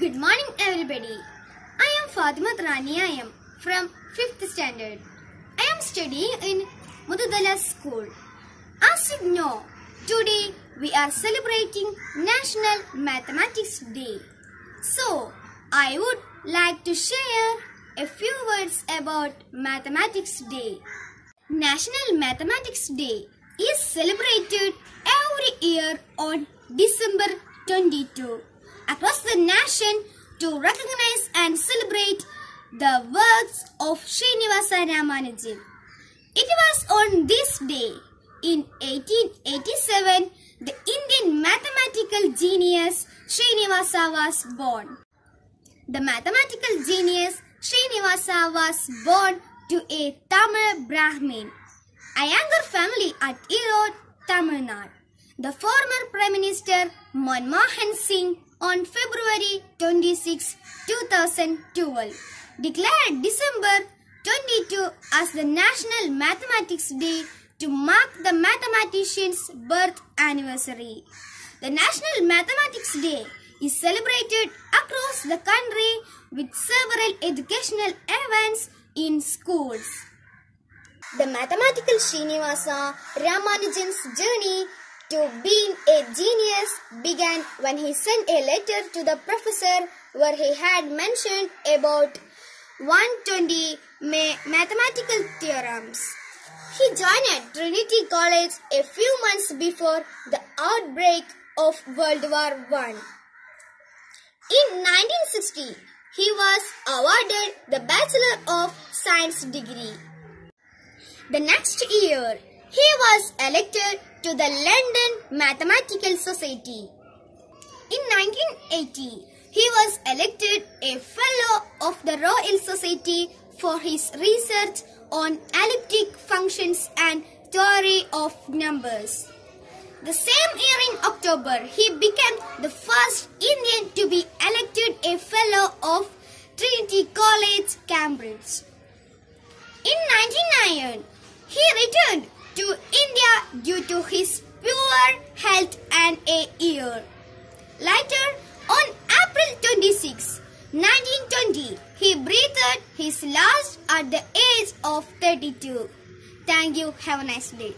Good morning, everybody. I am Fathimath Raniya. I am from 5th standard. I am studying in Muthuthala School. As you know, today we are celebrating National Mathematics Day. So, I would like to share a few words about Mathematics Day. National Mathematics Day is celebrated every year on December 22 across the nation to recognize and celebrate the works of Srinivasa Ramanujan. It was on this day in 1887 the Indian mathematical genius Srinivasa was born. The mathematical genius Srinivasa was born to a Tamil Brahmin, Iyengar family at Erode, Tamil Nadu. The former Prime Minister Manmohan Singh on February 26, 2012 declared December 22 as the National Mathematics Day to mark the mathematician's birth anniversary. The National Mathematics Day is celebrated across the country with several educational events in schools. The mathematical Srinivasa Ramanujan's journey to being a genius began when he sent a letter to the professor where he had mentioned about 120 ma- mathematical theorems. He joined Trinity College a few months before the outbreak of World War I. In 1960, he was awarded the Bachelor of Science degree. The next year, he was elected to the London Mathematical Society. In 1980, he was elected a Fellow of the Royal Society for his research on elliptic functions and theory of numbers. The same year in October, he became the first Indian to be elected a Fellow of Trinity College, Cambridge. In 1999, he returned to India due to his poor health and a year. Later, on April 26, 1920, he breathed his last at the age of 32. Thank you. Have a nice day.